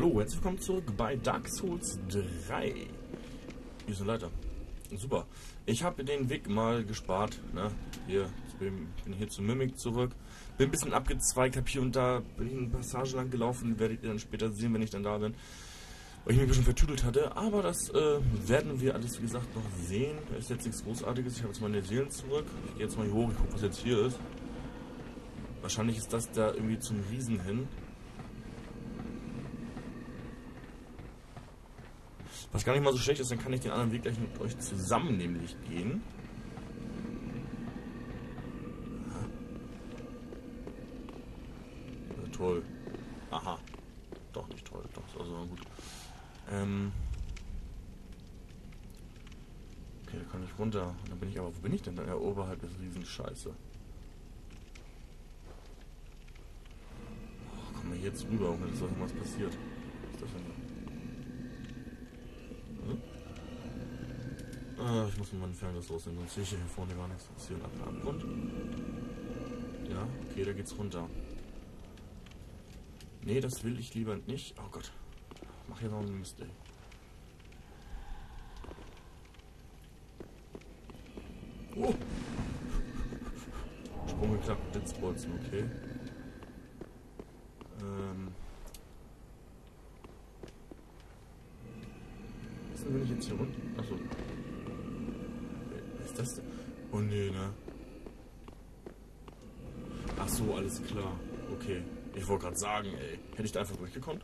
Hallo, herzlich willkommen zurück bei Dark Souls 3. Hier ist eine Leiter. Super. Ich habe den Weg mal gespart. Ne? Hier, ich bin, bin hier zu Mimic zurück. Bin ein bisschen abgezweigt, habe hier und da bin ich eine Passage lang gelaufen. Werdet ihr dann später sehen, wenn ich dann da bin. Weil ich mich ein bisschen vertüdelt hatte. Aber das äh, werden wir alles, wie gesagt, noch sehen. Da ist jetzt nichts Großartiges. Ich habe jetzt meine Seelen zurück. Ich gehe jetzt mal hier hoch. Ich gucke, was jetzt hier ist. Wahrscheinlich ist das da irgendwie zum Riesen hin. Was gar nicht mal so schlecht ist, dann kann ich den anderen Weg gleich mit euch zusammen nämlich gehen. Ja, toll. Aha. Doch nicht toll. Doch, also gut. Ähm. Okay, da kann ich runter. Dann bin ich aber, wo bin ich denn dann? Ja, oberhalb des Riesenscheiße. Oh, komm mal jetzt rüber, wenn jetzt irgendwas passiert. Was ist das denn? Hm? Ah, ich muss mit meinem Fernglas rausnehmen, sonst sehe ich hier vorne gar nichts. Ist hier ein Abgrund? Ja, okay, da geht's runter. Nee, das will ich lieber nicht. Oh Gott. Mach hier noch einen Mist, ey. Oh! Sprung geklappt, Blitzbolzen, okay. Ähm. Was denn, wenn ich jetzt hier runter... Oh nee, ne? Ach so, alles klar. Okay. Ich wollte gerade sagen, ey. Hätte ich da einfach durchgekommen?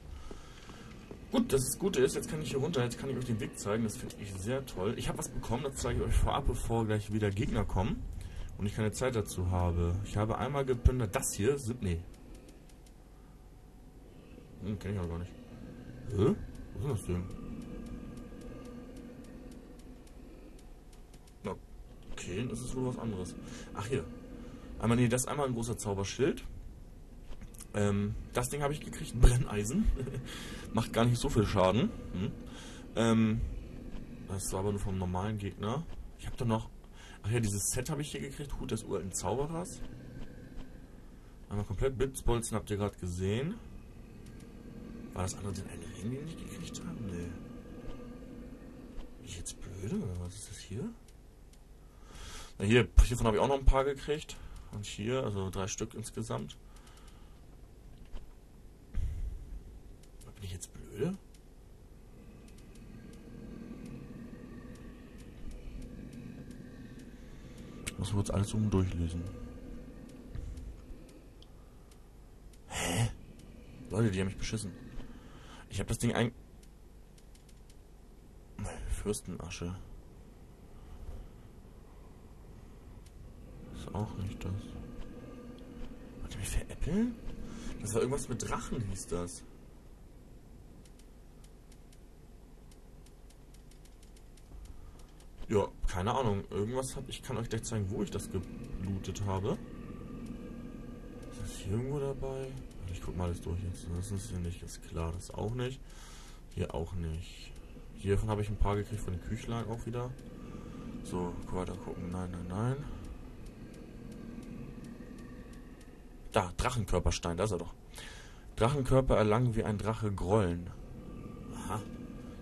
Gut, das Gute ist, jetzt kann ich hier runter, jetzt kann ich euch den Weg zeigen. Das finde ich sehr toll. Ich habe was bekommen, das zeige ich euch vorab, bevor gleich wieder Gegner kommen. Und ich keine Zeit dazu habe. Ich habe einmal geplündert, das hier, nee. Hm, kenne ich auch gar nicht. Hä? Was ist das denn? Das ist wohl was anderes. Ach hier. Einmal, nee, das ist einmal ein großer Zauberschild. Ähm, das Ding habe ich gekriegt, Brenneisen. Macht gar nicht so viel Schaden. Hm. Ähm, das war aber nur vom normalen Gegner. Ich habe da noch... Ach ja, dieses Set habe ich hier gekriegt. Hut des uralten Zauberers. Einmal komplett Blitzbolzen habt ihr gerade gesehen. War das andere denn ein Ring, den ich gekriegt habe? Nee. Bin ich jetzt blöde? Was ist das hier? Na hier, hiervon habe ich auch noch ein paar gekriegt. Und hier, also drei Stück insgesamt. Bin ich jetzt blöde? Muss kurz alles um durchlesen. Hä? Leute, die haben mich beschissen. Ich habe das Ding ein... Fürstenasche. Ist auch nicht das. Wollt mich veräppeln? Das war irgendwas mit Drachen, hieß das. Ja, keine Ahnung. Irgendwas habe ich kann euch gleich zeigen, wo ich das geblutet habe. Ist das hier irgendwo dabei? Ich guck mal alles durch jetzt. Das ist hier nicht, ist klar, das auch nicht. Hier auch nicht. Hiervon habe ich ein paar gekriegt von den Küchlein auch wieder. So, weiter gucken. Nein, nein, nein. Da, Drachenkörperstein, da ist er doch. Drachenkörper erlangen wie ein Drache Grollen. Aha.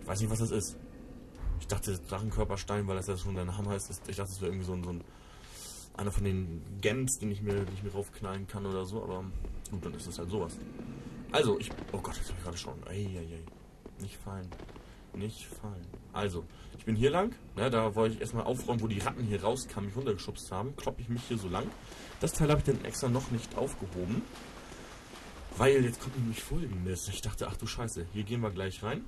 Ich weiß nicht, was das ist. Ich dachte Drachenkörperstein, weil das ja schon dein Hammer ist. Ich dachte, das wäre irgendwie so ein, so ein einer von den Gems, den ich mir, den ich mir raufknallen kann oder so, aber gut, dann ist es halt sowas. Also, ich. Oh Gott, das habe ich gerade schon. Eieiei. Nicht fallen. Nicht fallen. Also, ich bin hier lang. Ne, da wollte ich erstmal aufräumen, wo die Ratten hier rauskamen, mich runtergeschubst haben. Kloppe ich mich hier so lang. Das Teil habe ich dann extra noch nicht aufgehoben. Weil jetzt kommt nämlich folgendes. Ich dachte, ach du Scheiße, hier gehen wir gleich rein.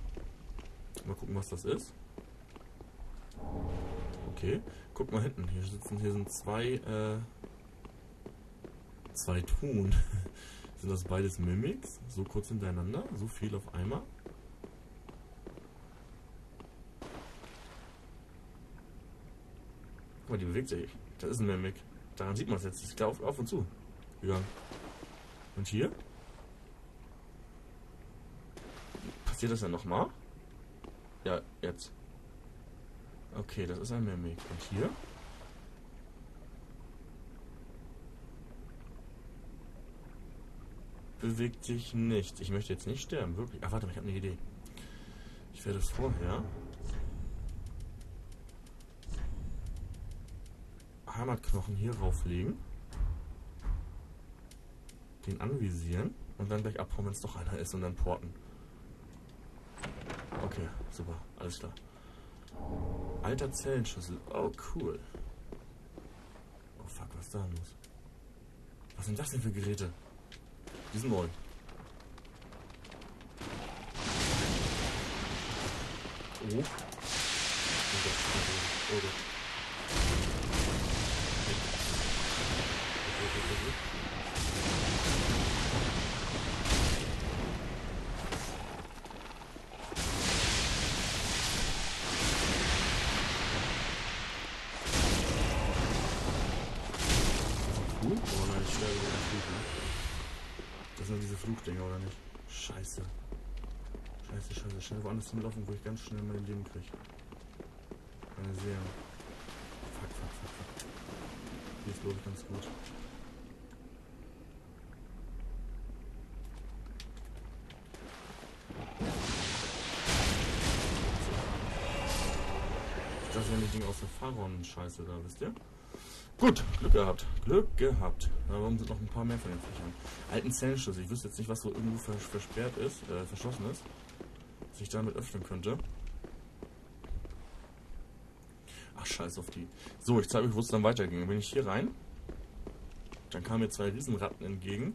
Mal gucken, was das ist. Okay, guck mal hinten. Hier sitzen, hier sind zwei, äh, zwei Truhen. sind das beides Mimics? So kurz hintereinander? So viel auf einmal? Mal, die bewegt sich. Das ist ein Mimic. Daran sieht man es jetzt. Ich glaube auf und zu. Ja. Und hier? Passiert das ja nochmal? Ja, jetzt. Okay, das ist ein Mimic. Und hier? bewegt sich nicht. Ich möchte jetzt nicht sterben, wirklich. Ach, warte mal, ich habe eine Idee. Ich werde vorher Heimatknochen hier rauflegen, den anvisieren und dann gleich abhauen, wenn es doch einer ist und dann porten. Okay, super, alles klar. Alter Zellenschlüssel, oh cool. Oh fuck, was ist da los? Was sind das denn für Geräte? Die sind neu. Oh. Oh Gott, oh Gott. Das sind diese Fluchdinger, oder nicht? Scheiße. Scheiße, scheiße. Schnell woanders hinlaufen, wo ich ganz schnell mein Leben kriege. Meine Seele. Fuck, fuck, fuck, fuck. Hier ist, glaube ich, ganz gut. Dinge aus der Pharaon-Scheiße da, wisst ihr? Gut, Glück gehabt. Glück gehabt. Da warum sind noch ein paar mehr von den Fächern? Alten Zellenschlüssel. Ich wüsste jetzt nicht, was so irgendwo vers versperrt ist, äh, verschlossen ist. Dass ich damit öffnen könnte. Ach, scheiß auf die. So, ich zeige euch, wo es dann weiterging. Dann bin ich hier rein. Dann kamen mir zwei Riesenratten entgegen.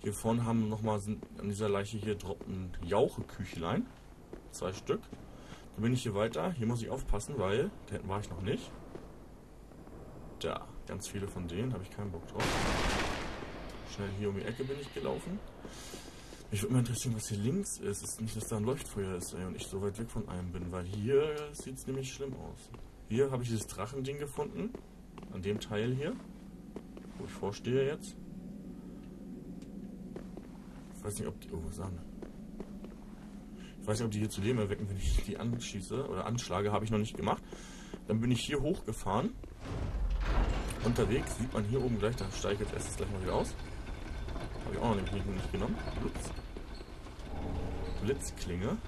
Hier vorne haben nochmal an dieser Leiche hier droppen Jauche-Küchlein. Zwei Stück. Dann bin ich hier weiter. Hier muss ich aufpassen, weil da hinten war ich noch nicht. Da, ganz viele von denen, habe ich keinen Bock drauf. Schnell hier um die Ecke bin ich gelaufen. Mich würde mal interessieren, was hier links ist. Ist nicht, dass da ein Leuchtfeuer ist ey, und ich so weit weg von einem bin, weil hier sieht es nämlich schlimm aus. Hier habe ich dieses Drachending gefunden. An dem Teil hier. Wo ich vorstehe jetzt. Ich weiß nicht, ob die. Oh, Sahne. Ich weiß nicht, ob die hier zu Leben erwecken, wenn ich die anschieße oder anschlage. Habe ich noch nicht gemacht. Dann bin ich hier hochgefahren. Unterwegs sieht man hier oben gleich, da steige ich jetzt erstes gleich mal wieder aus. Habe ich auch noch nicht, nicht genommen. Blitz. Blitzklinge.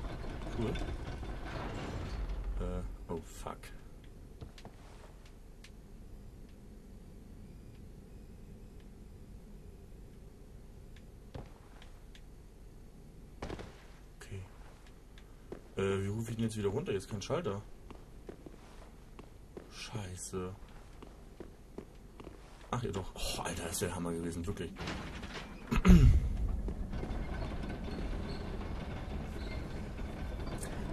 Cool. Äh, oh fuck. Okay. Äh, wie rufe ich den jetzt wieder runter? Jetzt kein Schalter. Scheiße. Ach ja doch. Oh, Alter, das wäre Hammer gewesen, wirklich.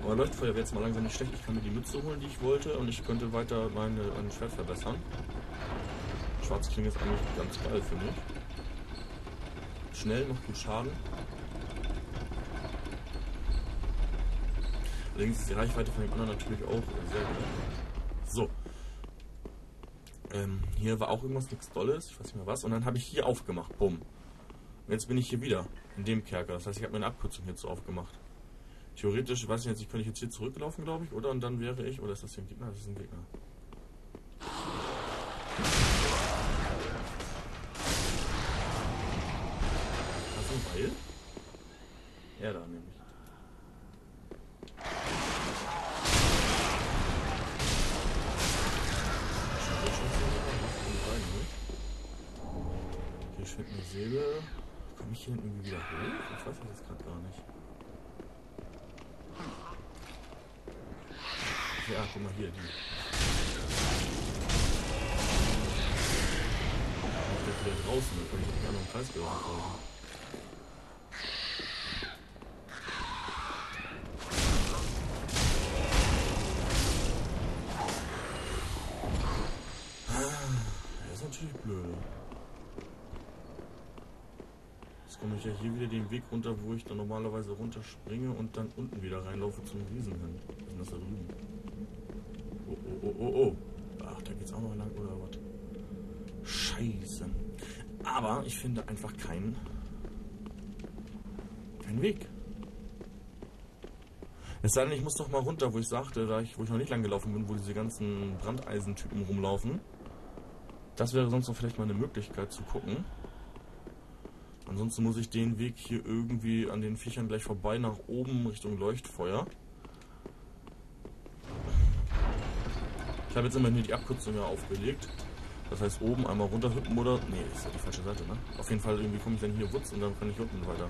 Aber Leuchtfeuer wäre jetzt mal langsam nicht schlecht. Ich kann mir die Mütze holen, die ich wollte, und ich könnte weiter meine, mein Schwert verbessern. Schwarzklinge ist eigentlich ganz geil, finde ich. Schnell, macht gut Schaden. Allerdings ist die Reichweite von dem anderen natürlich auch sehr gut. So. Ähm, hier war auch irgendwas nichts Dolles, ich weiß nicht mehr was. Und dann habe ich hier aufgemacht, bumm. Und jetzt bin ich hier wieder, in dem Kerker. Das heißt, ich habe meine Abkürzung hierzu aufgemacht. Theoretisch, weiß ich jetzt, ich könnte jetzt hier zurücklaufen, glaube ich, oder? Und dann wäre ich, oder ist das hier ein Gegner? Das ist ein Gegner. Hast du ein Beil? Ja, da nämlich. Komme ich hier irgendwie wieder hoch? Ich weiß das jetzt gerade gar nicht. Ja, guck mal hier, die. Ich bin wieder draußen, da kann ich nicht anderen Kreis gelaufen. Das ist natürlich blöd. Jetzt komme ich ja hier wieder den Weg runter, wo ich dann normalerweise runterspringe und dann unten wieder reinlaufe zum Riesen hin. Was ist das da drüben? Oh, oh, oh, oh, oh. Ach, da geht's auch noch lang, oder was? Scheiße. Aber ich finde einfach keinen, keinen Weg. Es sei denn, ich muss doch mal runter, wo ich sagte, da ich, wo ich noch nicht lang gelaufen bin, wo diese ganzen Brandeisentypen rumlaufen. Das wäre sonst noch vielleicht mal eine Möglichkeit zu gucken. Ansonsten muss ich den Weg hier irgendwie an den Viechern gleich vorbei nach oben Richtung Leuchtfeuer. Ich habe jetzt immerhin hier die Abkürzung ja aufgelegt. Das heißt oben einmal runterhüppen oder... Nee, ist ja die falsche Seite, ne? Auf jeden Fall irgendwie komme ich dann hier Wutz und dann kann ich unten weiter.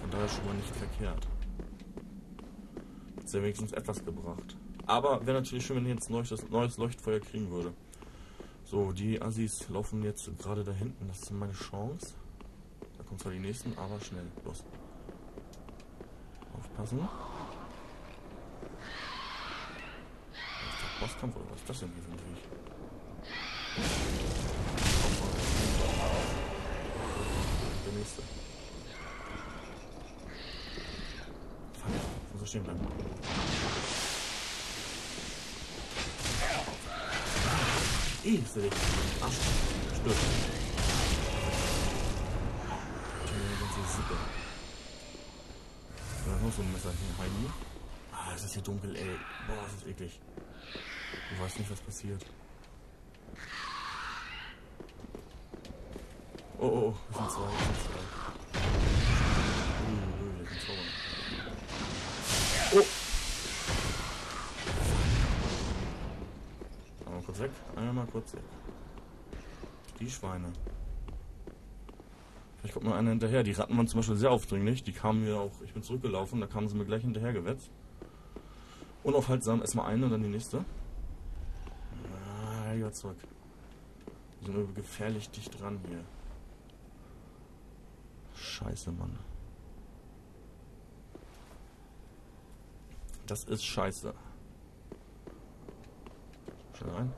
Von daher schon mal nicht verkehrt. Hat ja wenigstens etwas gebracht. Aber wäre natürlich schön, wenn ich jetzt ein neues Leuchtfeuer kriegen würde. So, die Assis laufen jetzt gerade da hinten. Das ist meine Chance. Da kommen zwar die nächsten, aber schnell. Los. Aufpassen. Ist das Bosskampf oder was ist das denn hier für? Der nächste. Fuck, muss so stehen bleiben. Der Weg. Arsch. Stirb. Sippe. Ist noch so ein Messer hier, Heidi. Ah, es ist hier dunkel, ey. Boah, es ist eklig. Du weißt nicht, was passiert. Oh, oh, oh, wir sind zwei, wir sind zwei. Uiuiui, der sind Oh! Einmal kurz weg, einmal kurz weg. Die Schweine. Vielleicht kommt noch einer hinterher. Die Ratten waren zum Beispiel sehr aufdringlich. Die kamen mir auch, ich bin zurückgelaufen, da kamen sie mir gleich hinterher gewetzt. Unaufhaltsam erstmal eine und dann die nächste. Ah, ja, zurück. Die sind gefährlich dicht dran hier. Scheiße, Mann. Das ist scheiße. Schnell rein.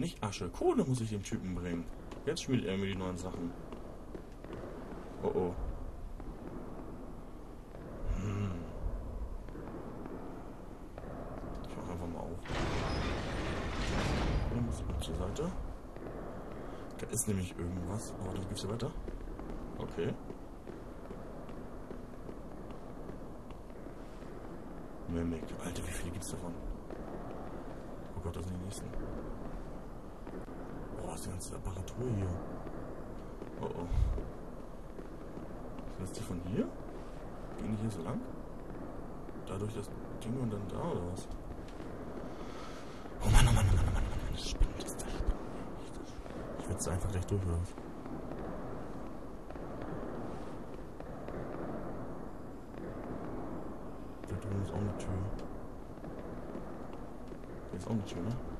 Nicht Asche. Kohle muss ich dem Typen bringen. Jetzt spielt er mir die neuen Sachen. Oh oh. Hm. Ich mach einfach mal auf. Dann muss ich zur Seite. Da ist nämlich irgendwas. Oh, da gibt's ja weiter. Okay. Mimic. Alter, wie viele gibt's davon? Oh Gott, das sind die nächsten. Ist die ganze Apparatur hier. Oh oh. Sind das die von hier? Gehen die hier so lang? Dadurch das Ding und dann da oder was? Oh Mann, oh Mann, oh Mann, oh Mann, oh Mann. Das spinnt, das spinnt. Ich es einfach gleich durch? Da drüben ist auch eine Tür. Da ist auch eine Tür, ne?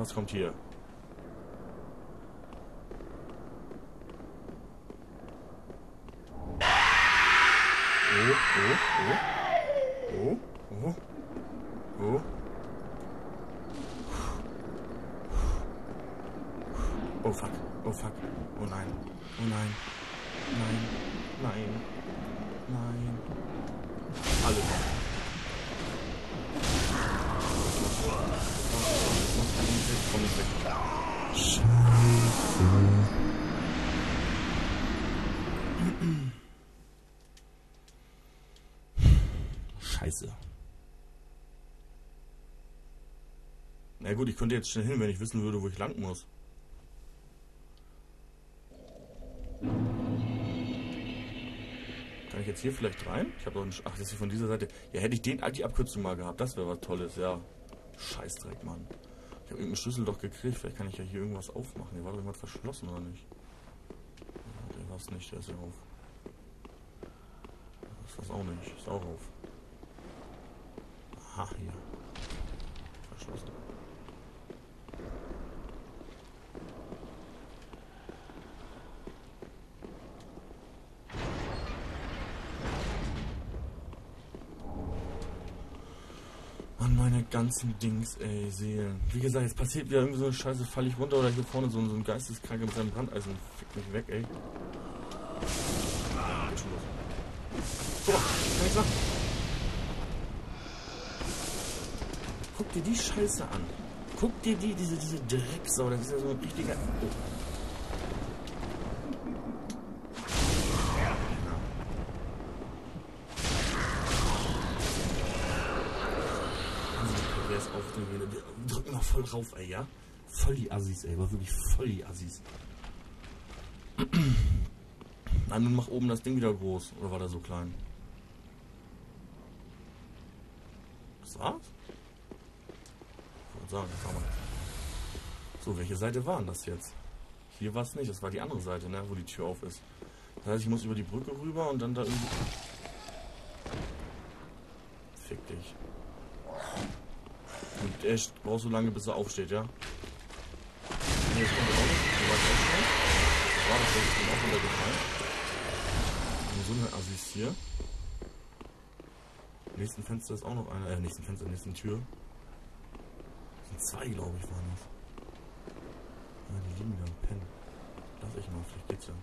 Was kommt hier? Oh, oh, oh. Oh, oh. Oh. Fuck, oh fuck, oh nein, oh nein, nein, nein. Scheiße. Na gut, ich könnte jetzt schnell hin, wenn ich wissen würde, wo ich lang muss. Kann ich jetzt hier vielleicht rein? Ich habe doch einen. Ach, das ist hier von dieser Seite. Ja, hätte ich den, die Abkürzung mal gehabt. Das wäre was Tolles, ja. Scheißdreck, Mann. Ich habe irgendeinen Schlüssel doch gekriegt. Vielleicht kann ich ja hier irgendwas aufmachen. Hier war doch irgendwas verschlossen, oder nicht? Der war nicht. Der ist ja auf. Das das auch nicht. Ist auch auf. Aha, hier. Verschlossen. An meine ganzen Dings, ey, Seelen. Wie gesagt, jetzt passiert wieder irgendwie so eine Scheiße, falle ich runter oder hier vorne so, so ein Geisteskranke mit seinem Brandeisen. Fick mich weg, ey. Ah, Boah, kann ich machen. Dir die Scheiße an. Guck dir die, diese, diese Drecksau, das ist ja so ein richtiger... Oh. Drück mal voll drauf, ey, ja? Voll die Assis, ey, war wirklich voll die Assis. Nein, nun mach oben das Ding wieder groß. Oder war der so klein? Das war's? Wollte sagen, wir nicht. So, welche Seite war denn das jetzt? Hier war es nicht, das war die andere Seite, ne, wo die Tür auf ist. Das heißt, ich muss über die Brücke rüber und dann da irgendwie... Fick dich. Und er braucht so lange, bis er aufsteht, ja? Nee, das kommt auch nicht. Das war. Das ich bin auch runtergefallen. Und so eine Assis hier. Nächsten Fenster ist auch noch einer. Äh, nächsten Fenster, nächsten Tür. Zwei, glaube ich, waren das. Ja, die liegen da und pennen. Lass ich mal, vielleicht geht's ja.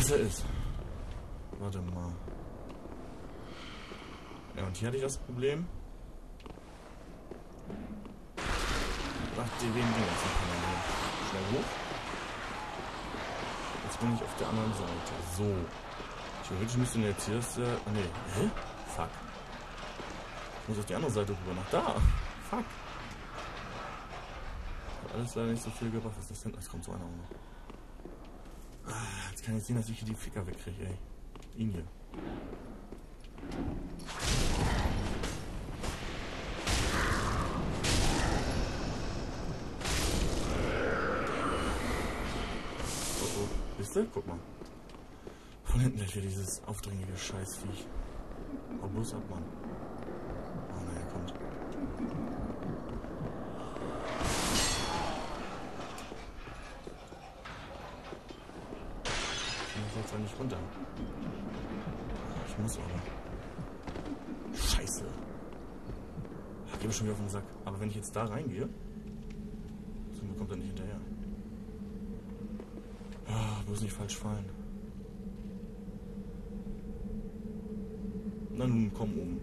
besser ist. Warte mal. Ja, und hier hatte ich das Problem. Wegen Ding jetzt Schnell hoch. Jetzt bin ich auf der anderen Seite. So. Theoretisch müsste jetzt hier das. Äh, ah, nee. Hä? Fuck. Ich muss auf die andere Seite rüber. Nach da. Fuck. Hat alles leider nicht so viel gebracht. Was ist das denn? Es kommt so einer noch. Jetzt kann ich sehen, dass ich hier die Ficker wegkriege, ey. Ihn hier. Gleich wieder dieses aufdringliche Scheißviech. Oh, bloß ab, Mann. Oh, naja, kommt. jetzt auch nicht runter. Ich muss aber. Scheiße. Ich gebe schon wieder auf den Sack. Aber wenn ich jetzt da reingehe, dann kommt er nicht hinterher. Ah, bloß nicht falsch fallen. Na nun, komm um.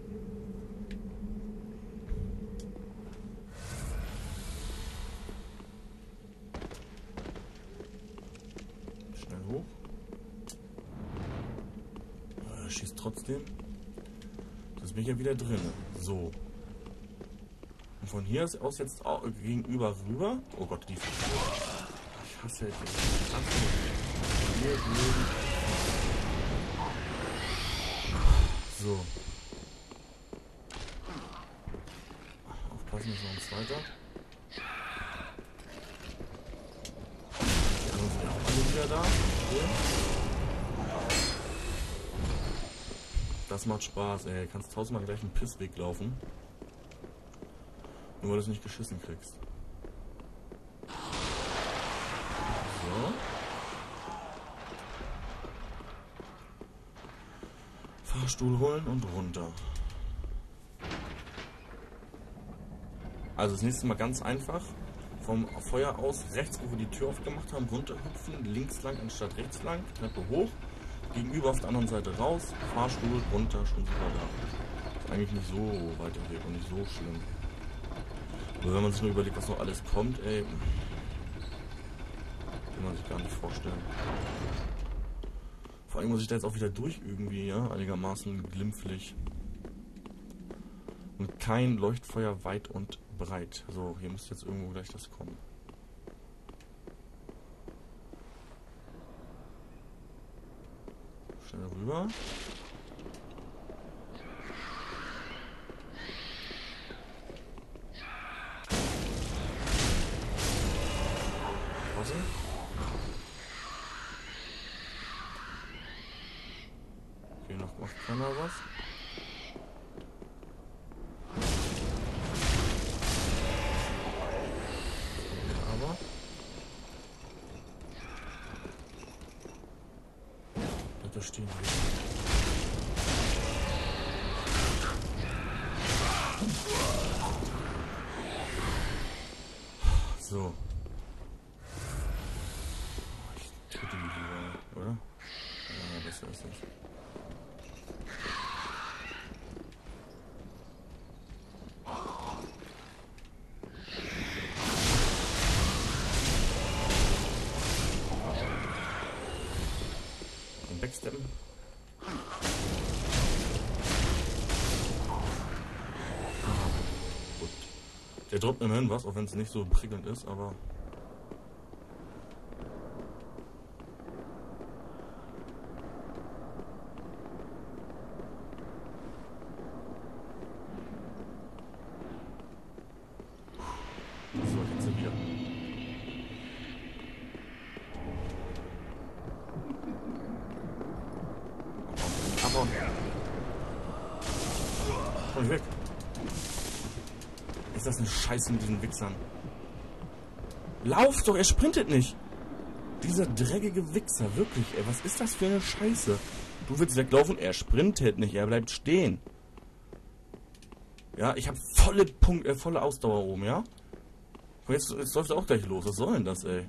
trotzdem. Das bin ich ja wieder drin. So. Und von hier aus jetzt gegenüber rüber. Oh Gott, die. Ich hasse. Hier, So. Ist noch ein zweiter. Die anderen sind ja auch alle wieder da. Das macht Spaß, ey. Du kannst tausendmal gleich einen Pissweg laufen. Nur weil du es nicht geschissen kriegst. So. Fahrstuhl holen und runter. Also das nächste Mal ganz einfach. Vom Feuer aus rechts, wo wir die Tür aufgemacht haben, runterhüpfen, links lang anstatt rechts lang, Treppe hoch, gegenüber auf der anderen Seite raus, Fahrstuhl runter, schon super da. Ist eigentlich nicht so weit weg und nicht so schlimm. Aber wenn man sich nur überlegt, was noch alles kommt, ey, kann man sich gar nicht vorstellen. Vor allem muss ich da jetzt auch wieder durch irgendwie, ja, einigermaßen glimpflich. Und kein Leuchtfeuer weit und breit. So, hier müsste jetzt irgendwo gleich das kommen. Schnell rüber. Okay, noch macht keiner was. da stehen wir. So. Ich töte die lieber, oder? Ja, besser ist nicht. Und Backsteppen. Gut. Der droppt immerhin was, auch wenn es nicht so prickelnd ist, aber. So, jetzt sind wir wieder. Abhauen. Komm ich weg. Ist das eine Scheiße mit diesen Wichsern? Lauf doch, er sprintet nicht. Dieser dreckige Wichser, wirklich, ey, was ist das für eine Scheiße? Du willst weglaufen, er sprintet nicht, er bleibt stehen. Ja, ich habe volle Punkt, äh, volle Ausdauer oben, ja? Und jetzt, jetzt läuft er auch gleich los. Was soll denn das, ey?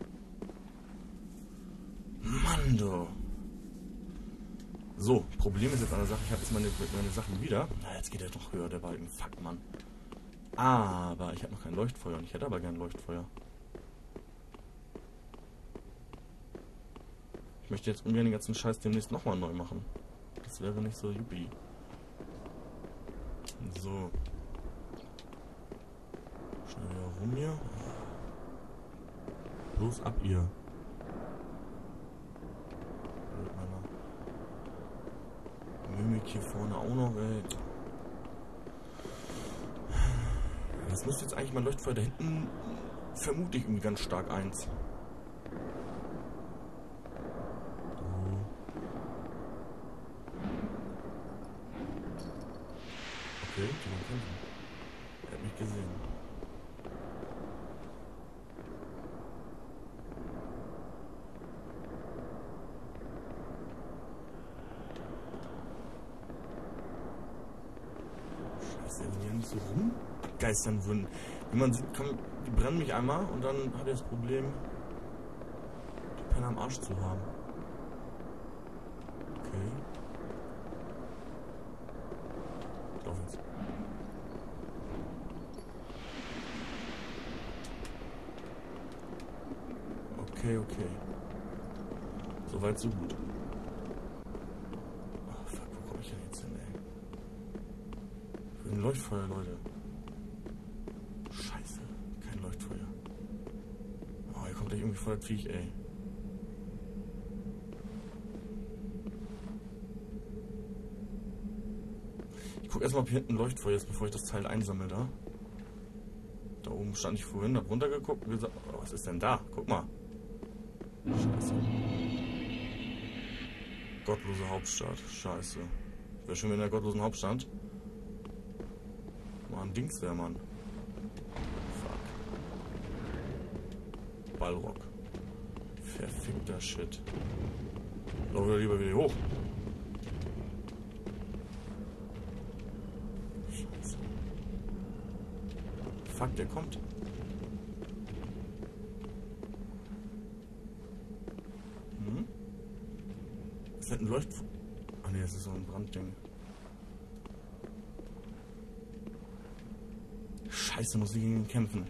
Mann, du. So, Problem ist jetzt an der Sache, ich habe jetzt meine, meine Sachen wieder. Na, jetzt geht er doch höher, der Balken. Fuck, Mann. Aber ich habe noch kein Leuchtfeuer und ich hätte aber gern Leuchtfeuer. Ich möchte jetzt ungern den ganzen Scheiß demnächst nochmal neu machen. Das wäre nicht so yuppie. So. Schnell wieder rum hier. Los ab ihr. Mimik hier vorne auch noch, ey. Das müsste jetzt eigentlich mal Leuchtfeuer da hinten. Vermute ich irgendwie ganz stark eins. Okay, die waren kämpfen. Er hat mich gesehen. Scheiße, wenn die ja nicht so rumgeistern würden. Wie man sieht, kann, die brennen mich einmal und dann hat er das Problem, die Penner am Arsch zu haben. Okay. Ich lauf jetzt. Okay, okay. Soweit, so gut. Oh, fuck, wo komme ich denn jetzt hin, ey? Für ein Leuchtfeuer, Leute. Scheiße, kein Leuchtfeuer. Oh, hier kommt gleich irgendwie voll Viech, ey. Ich guck erstmal, ob hier hinten ein Leuchtfeuer ist, bevor ich das Teil einsammle da. Da oben stand ich vorhin, hab runtergeguckt und gesagt, oh, was ist denn da? Guck mal. Scheiße. Gottlose Hauptstadt. Scheiße. Wäre schön, wenn in der gottlosen Hauptstadt mal ein Dings wäre, Mann. Fuck. Ballrock. Verfickter Shit. Lauf wieder lieber wieder hoch. Scheiße. Fuck, der kommt. Hm? Ist das ein Leucht... Ah ne, das ist so ein Brandding. Scheiße, muss ich gegen ihn kämpfen.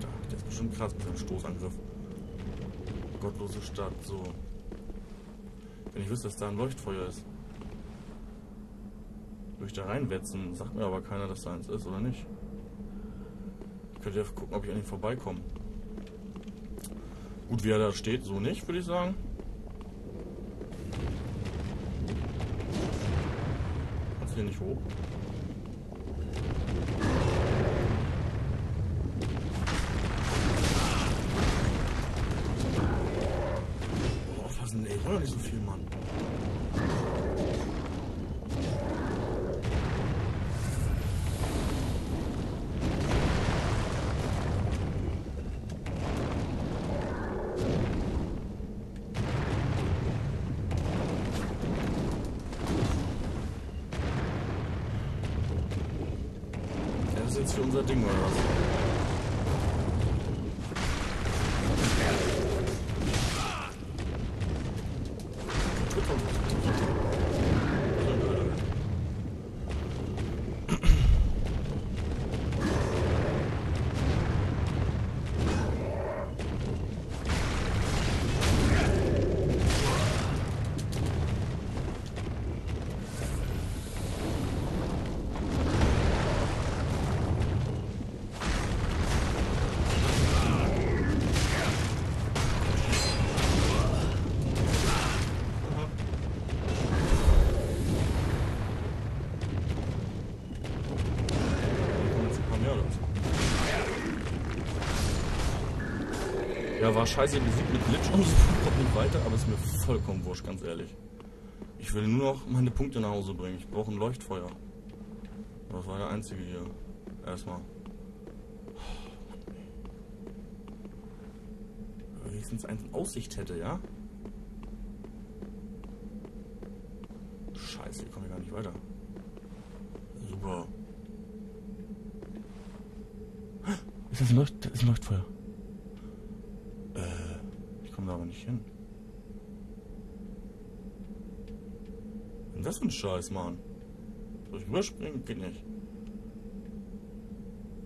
Da, der ist bestimmt krass mit seinem Stoßangriff. Gottlose Stadt, so. Wenn ich wüsste, dass da ein Leuchtfeuer ist. Würde ich da reinwetzen. Sagt mir aber keiner, dass da eins ist, oder nicht? Ich könnte ja gucken, ob ich an ihn vorbeikomme. Gut, wie er da steht, so nicht, würde ich sagen. Kannst du hier nicht hoch? Unser Ding, oder was? War scheiße besiegt mit Glitch und so kommt nicht weiter, aber ist mir vollkommen wurscht, ganz ehrlich. Ich will nur noch meine Punkte nach Hause bringen. Ich brauche ein Leuchtfeuer. Das war der einzige hier. Erstmal. Wenigstens eins in Aussicht hätte, ja? Scheiße, hier komme ich gar nicht weiter. Super. Ist das ein, Leucht ist ein Leuchtfeuer? Komme da aber nicht hin. Ist das für ein Scheiß, Mann? Soll ich überspringen? Geht nicht.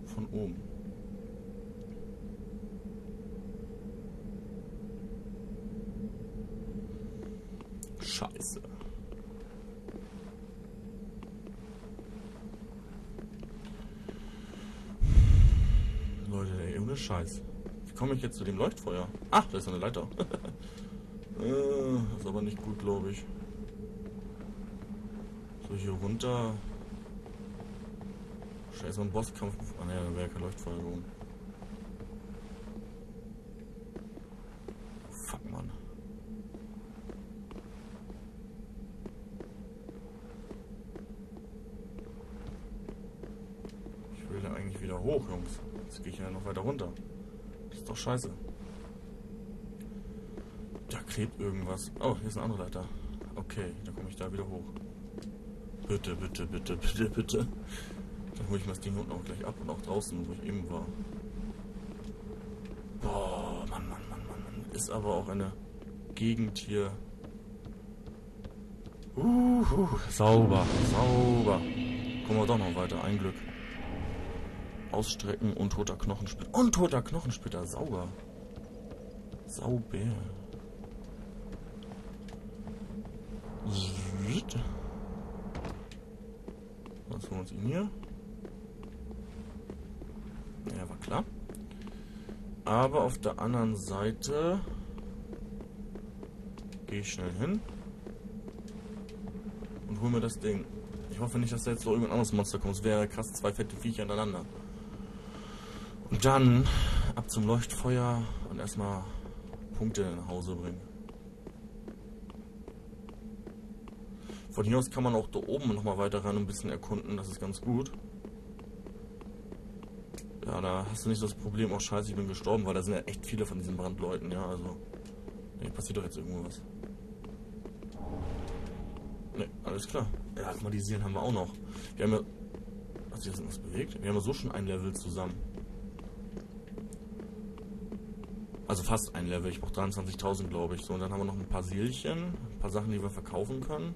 Von oben. Scheiße. Leute, ey, ohne Scheiß komme ich jetzt zu dem Leuchtfeuer? Ach, da ist eine Leiter. äh, ist aber nicht gut, glaube ich. So, hier runter. Scheiße, ein Bosskampf. Ah, ne, da wäre kein Leuchtfeuer geworden. Fuck, Mann. Ich will da eigentlich wieder hoch, Jungs. Jetzt gehe ich ja noch weiter runter doch scheiße. Da klebt irgendwas. Oh, hier ist eine andere Leiter. Okay, dann komme ich da wieder hoch. Bitte, bitte, bitte, bitte, bitte. Dann hole ich mir das Ding unten auch gleich ab und auch draußen, wo ich eben war. Boah, Mann, Mann, Mann, Mann, Mann. Ist aber auch eine Gegend hier. Uhu, sauber, sauber. Kommen wir doch noch weiter, ein Glück. Ausstrecken, untoter Knochensplitter. Untoter Knochensplitter, sauber. Sauber. Was holen wir uns ihn hier? Ja, war klar. Aber auf der anderen Seite gehe ich schnell hin und hole mir das Ding. Ich hoffe nicht, dass da jetzt noch irgendein anderes Monster kommt. Es wäre krass, zwei fette Viecher ineinander. Dann ab zum Leuchtfeuer und erstmal Punkte nach Hause bringen. Von hier aus kann man auch da oben nochmal weiter ran und ein bisschen erkunden, das ist ganz gut. Ja, da hast du nicht das Problem, auch oh, scheiße, ich bin gestorben, weil da sind ja echt viele von diesen Brandleuten, ja, also. Ne, passiert doch jetzt irgendwo was. Ne, alles klar. Ja, automatisieren haben wir auch noch. Wir haben ja. Hat sich das was bewegt? Wir haben ja so schon ein Level zusammen. Also fast ein Level. Ich brauche 23.000, glaube ich. So, und dann haben wir noch ein paar Seelchen, ein paar Sachen, die wir verkaufen können.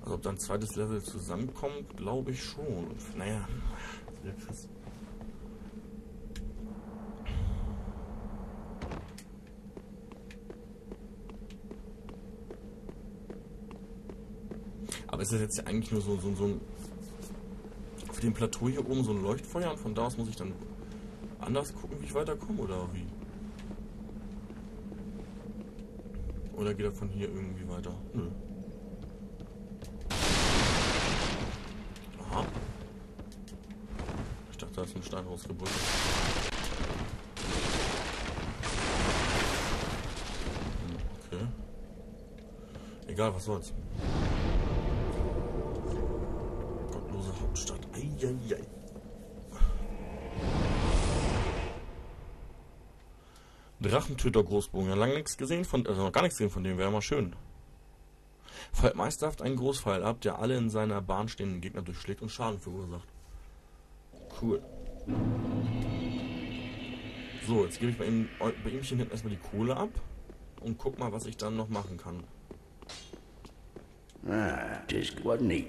Also ob dann ein zweites Level zusammenkommt, glaube ich schon. Naja, sehr krass. Aber ist das jetzt eigentlich nur so, so, so ein auf dem Plateau hier oben so ein Leuchtfeuer und von da aus muss ich dann anders gucken, wie ich weiterkomme oder wie? Oder geht er von hier irgendwie weiter? Nö. Aha. Ich dachte, da ist ein Stein rausgebrückt. Okay. Egal, was soll's. Gottlose Hauptstadt. Eieiei. Drachentöter Großbogen. Ja, lange nichts gesehen von, also noch gar nichts gesehen von dem, wäre mal schön. Feuert meisterhaft einen Großpfeil ab, der alle in seiner Bahn stehenden Gegner durchschlägt und Schaden verursacht. Cool. So, jetzt gebe ich bei ihm, bei ihm hinten erstmal die Kohle ab und guck mal, was ich dann noch machen kann. Ah, just wasn't he?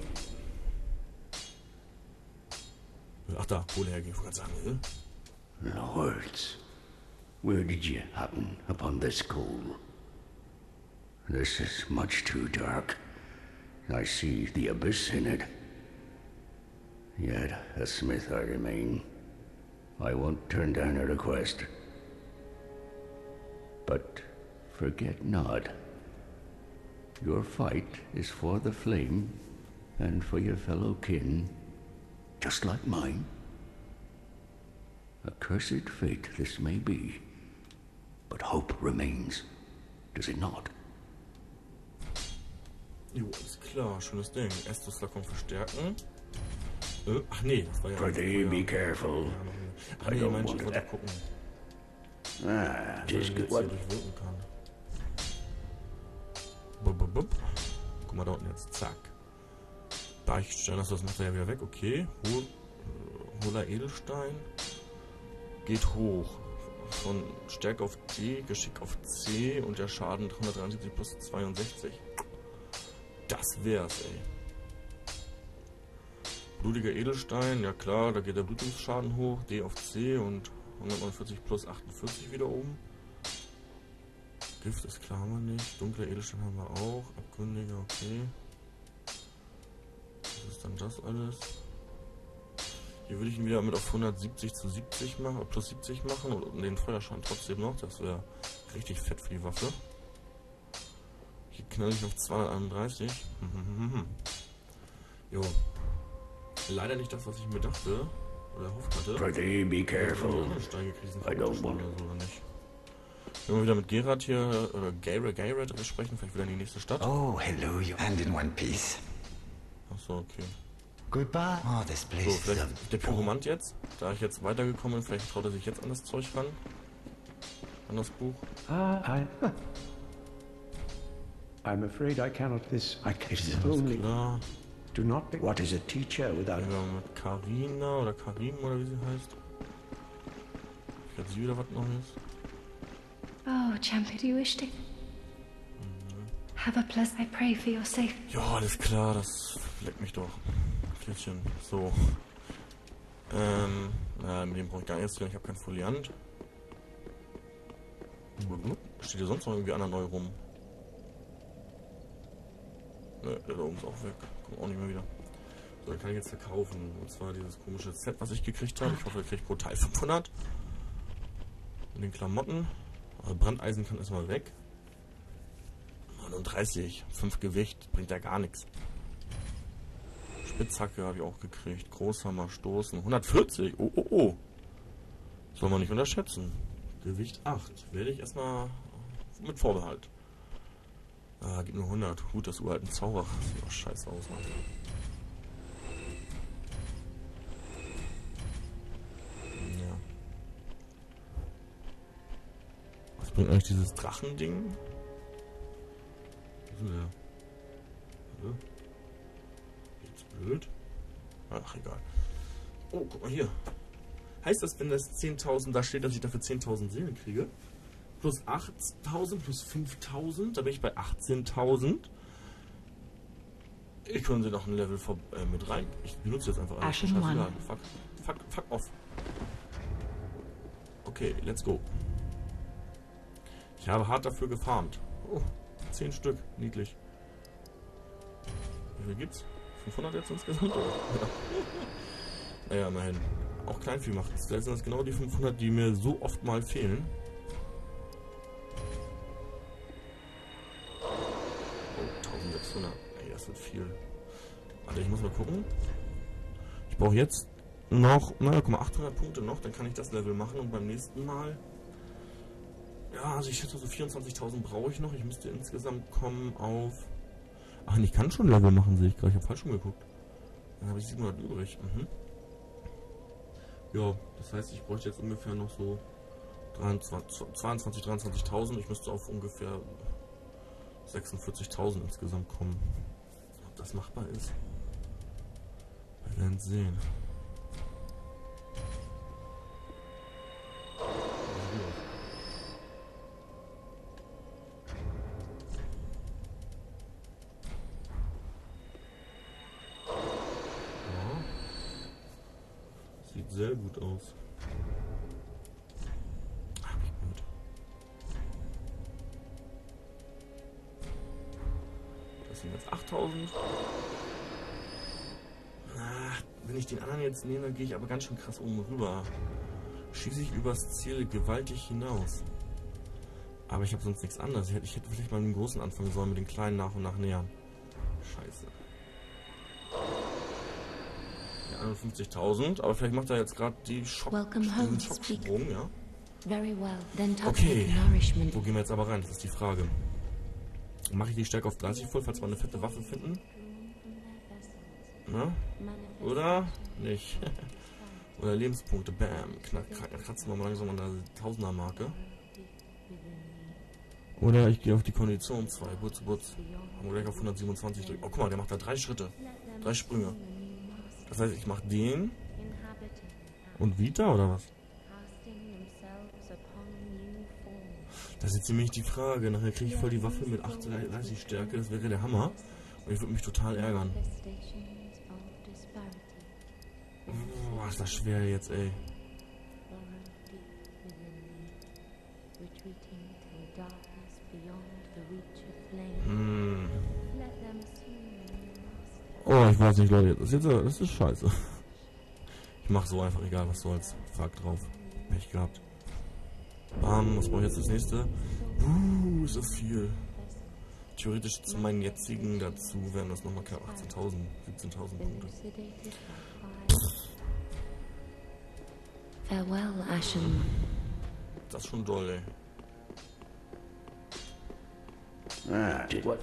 Ach da, Kohle hergeben, ich wollte sagen, äh? Where did you happen upon this coal? This is much too dark. I see the abyss in it. Yet, a smith I remain. I won't turn down a request. But forget not, your fight is for the flame and for your fellow kin, just like mine. A cursed fate this may be, but hope remains, does it not? Jo, ist klar, schönes Ding. Estus Flakon verstärken. Äh, ach nee, das war ja. Pretty, be careful. Ach nee, mein ich wollte gucken. Ah, jetzt what? hier durchwirken kann. Bup, bup, bup. Guck mal da unten jetzt, zack. Beichtstein, achso, das macht er ja wieder weg, okay. Hol, äh, Hohler Edelstein. Geht hoch. Von Stärke auf D, Geschick auf C und der Schaden 373 plus 62. Das wär's, ey. Blutiger Edelstein, ja klar, da geht der Blutungsschaden hoch. D auf C und 149 plus 48 wieder oben. Gift ist klar, wir nicht. Dunkler Edelstein haben wir auch. Abgründiger, okay. Was ist dann das alles? Hier würde ich ihn wieder mit auf 170 zu 70 machen, plus 70 machen und den Feuerschaden trotzdem noch. Das wäre richtig fett für die Waffe. Hier knall ich auf 231. jo. Leider nicht das, was ich mir dachte oder erhofft hatte. Pretty, be careful. I don't want-. Wenn wir wieder mit Gerard hier, oder Garrett, Garrett sprechen, vielleicht wieder in die nächste Stadt. Oh, hello, you hand in one piece. Achso, okay. Goodbye. Oh, this So, place is vielleicht a der Pyromant jetzt, da ich jetzt weitergekommen bin, vielleicht traut er sich jetzt an das Zeug ran. An das Buch. Ah, I. I'm afraid I cannot this. I can Is only. klar. Do not be. What is a teacher without wir mit Karina oder Karim oder wie sie heißt. Vielleicht hat sie wieder was Neues. Oh, Champion, do you wish to? Have a plus, I pray for your safety. Ja, alles klar, das leckt mich doch. Kätzchen. So. Ähm, na, mit dem brauche ich gar nichts drin, ich habe kein Foliant. Steht hier sonst noch irgendwie einer neu rum? Ne, der da oben ist auch weg. Kommt auch nicht mehr wieder. So, dann kann ich jetzt verkaufen. Und zwar dieses komische Set, was ich gekriegt habe. Ich hoffe, ich kriege pro Teil 500. Mit den Klamotten. Aber Brandeisen kann erstmal weg. 39, 5 Gewicht, bringt ja gar nichts. Spitzhacke habe ich auch gekriegt. Großhammer, Stoßen. 140. Oh, oh, oh. Soll man nicht unterschätzen. Gewicht 8. Werde ich erstmal mit Vorbehalt. Ah, gibt nur 100. Gut, das uralten Zauber. Sieht auch scheiße aus, Mann. Ja. Was bringt eigentlich dieses Drachending? Was ist denn der? Hallo? Blöd? Ach, egal. Oh, guck mal hier. Heißt das, wenn das 10.000 da steht, dass ich dafür 10.000 Seelen kriege? Plus 8.000 plus 5.000, da bin ich bei 18.000. Ich können sie noch ein Level vor, äh, mit rein. Ich benutze jetzt einfach Scheißegal. One. Fuck, fuck, fuck off. Okay, let's go. Ich habe hart dafür gefarmt. Oh, 10 Stück. Niedlich. Wie viel gibt's? 500 jetzt insgesamt? Oder? Ja. Naja, immerhin. Auch Kleinvieh macht es. Vielleicht sind das genau die 500, die mir so oft mal fehlen. Oh, 1600. Ey, das wird viel. Warte, ich muss mal gucken. Ich brauche jetzt noch, na, guck mal, 800 Punkte noch, dann kann ich das Level machen und beim nächsten Mal ja, also ich schätze so 24.000 brauche ich noch. Ich müsste insgesamt kommen auf... Ach, ich kann schon Level machen, sehe ich gerade. Ich habe falsch rumgeguckt. Dann habe ich 700 übrig. Mhm. Ja, das heißt, ich bräuchte jetzt ungefähr noch so 23, 22, 23.000. Ich müsste auf ungefähr 46.000 insgesamt kommen. Ob das machbar ist? Wir werden sehen. Gut aus. Ach, wie gut. Das sind jetzt 8000. Ah, wenn ich den anderen jetzt nehme, gehe ich aber ganz schön krass oben rüber. Schieße ich übers Ziel gewaltig hinaus. Aber ich habe sonst nichts anderes. Ich hätte, ich hätte vielleicht mal mit Großen anfangen sollen, mit den Kleinen nach und nach nähern. Scheiße. Ja, 51.000, aber vielleicht macht er jetzt gerade die Schock, den Schocksprung, ja? Very well. Then touch Okay. Wo gehen wir jetzt aber rein? Das ist die Frage. Mache ich die Stärke auf 30 voll, falls wir eine fette Waffe finden? Na? Oder? Nicht. Oder Lebenspunkte. Bam. Knack, knack, kratzen wir mal langsam an der Tausender-Marke. Oder ich gehe auf die Kondition 2. Butz, Butz. Haben wir gleich auf 127 durch. Oh, guck mal, der macht da drei Schritte. Drei Sprünge. Das heißt, ich mache den und Vita oder was? Das ist jetzt nämlich die Frage. Nachher kriege ich voll die Waffe mit 38 Stärke. Das wäre der Hammer. Und ich würde mich total ärgern. Boah, ist das schwer jetzt, ey. Oh, ich weiß nicht, Leute. Das ist, jetzt, das ist scheiße. Ich mach so einfach, egal was soll's. Fuck drauf. Pech gehabt. Bam, was brauche ich jetzt das nächste? Uh, ist das viel. Theoretisch zu meinen jetzigen dazu wären das nochmal knapp 18.000, 17.000 Punkte. Farewell, Ashen. Das ist schon doll, ey. Ah, did what?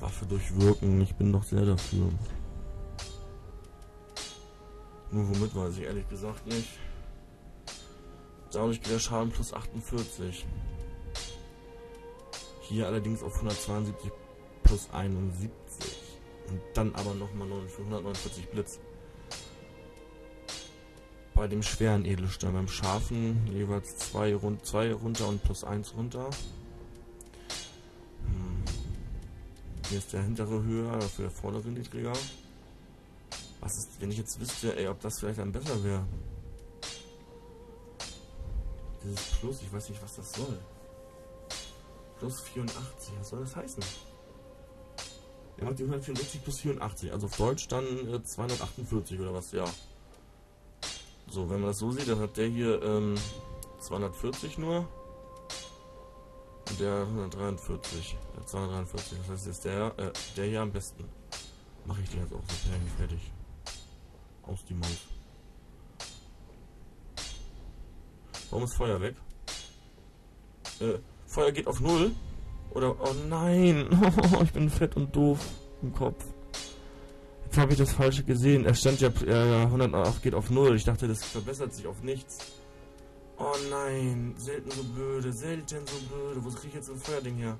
Waffe durchwirken, ich bin doch sehr dafür. Nur womit weiß ich ehrlich gesagt nicht. Dadurch geht der Schaden plus 48. Hier allerdings auf 172 plus 71. Und dann aber nochmal 149 Blitz. Bei dem schweren Edelstein, beim scharfen jeweils 2 rund, zwei runter und plus 1 runter. Hier ist der hintere höher, dafür der vordere niedriger. Was ist, wenn ich jetzt wüsste, ey, ob das vielleicht dann besser wäre? Dieses Plus, ich weiß nicht, was das soll. Plus 84, was soll das heißen? Er macht die 164 plus 84, also auf Deutsch dann äh, 248 oder was, ja. So, wenn man das so sieht, dann hat der hier ähm, 240 nur. Und der 143. Der 243. Das heißt, ist der, äh, der hier am besten. Mache ich den jetzt auch so fertig. Aus die Maus. Warum ist Feuer weg? Äh, Feuer geht auf Null? Oder, oh nein, ich bin fett und doof im Kopf. Jetzt habe ich das Falsche gesehen. Er stand ja, äh, 108 geht auf Null. Ich dachte, das verbessert sich auf nichts. Oh nein, selten so blöde, selten so blöde. Wo kriege ich jetzt das Feuerding her?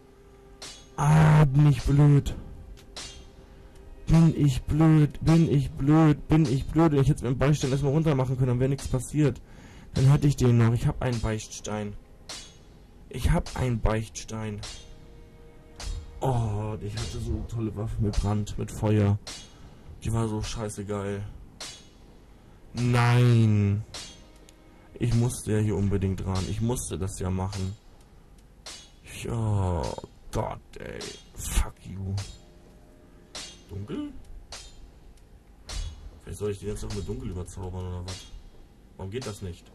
Ah, bin ich blöd. Bin ich blöd, bin ich blöd, bin ich blöd. Ich mit dem Beistand erstmal runter machen können, dann wäre nichts passiert. Dann hätte ich den noch. Ich habe einen Beichtstein. Ich habe einen Beichtstein. Oh, ich hatte so tolle Waffe mit Brand, mit Feuer. Die war so scheiße geil. Nein. Ich musste ja hier unbedingt dran. Ich musste das ja machen. Ich, oh Gott, ey. Fuck you. Dunkel? Vielleicht soll ich den jetzt noch mit Dunkel überzaubern oder was? Warum geht das nicht?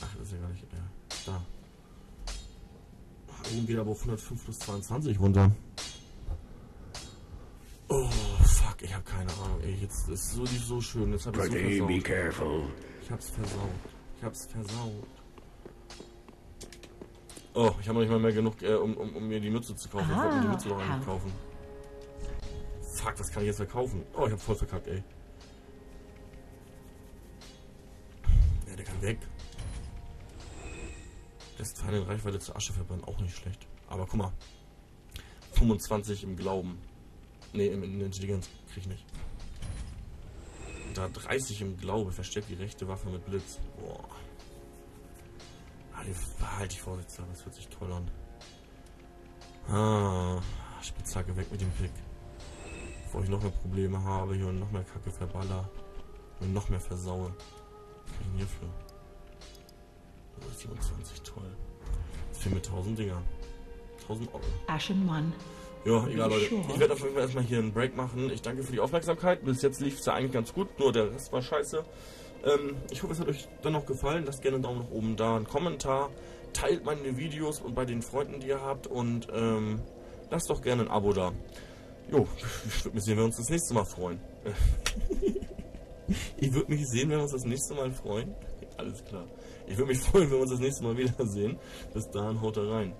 Ach, das ist ja gar nicht. Ja, da. Oben geht aber auf 105 plus 22 runter. Oh, fuck, ich habe keine Ahnung, ey. Jetzt ist so die so schön. Jetzt hab ich so be careful. Ich hab's versaut. Ich hab's versaut. Oh, ich habe noch nicht mal mehr genug, äh, um, um, um mir die Mütze zu kaufen. Ich wollte mir die Mütze noch eigentlich kaufen. Fuck, was kann ich jetzt verkaufen? Oh, ich hab voll verkackt, ey. Ja, der kann weg. Lässt Feinde in Reichweite zur Asche verbrennen, auch nicht schlecht. Aber guck mal. 25 im Glauben. Nee, in, in Intelligenz krieg ich nicht. Da 30 im Glaube, versteckt die rechte Waffe mit Blitz. Boah. Ah, die halte ich vorsichtshalber, das hört sich toll an. Ah, Spitzhacke weg mit dem Pick. Bevor ich noch mehr Probleme habe hier und noch mehr Kacke verballer. Und noch mehr versaue. Was krieg ich denn hierfür? Oh, 27, toll. Das fehlen mir 1000 Dinger. 1000 Euro. Ashen One. Ja, egal, Leute. Ich werde auf jeden Fall erstmal hier einen Break machen. Ich danke für die Aufmerksamkeit. Bis jetzt lief es ja eigentlich ganz gut, nur der Rest war scheiße. Ähm, ich hoffe, es hat euch dann noch gefallen. Lasst gerne einen Daumen nach oben da, einen Kommentar. Teilt meine Videos und bei den Freunden, die ihr habt. Und ähm, lasst doch gerne ein Abo da. Jo, ich würde mich sehen, wenn wir uns das nächste Mal freuen. ich würde mich sehen, wenn wir uns das nächste Mal freuen. Alles klar. Ich würde mich freuen, wenn wir uns das nächste Mal wiedersehen. Bis dahin, haut rein.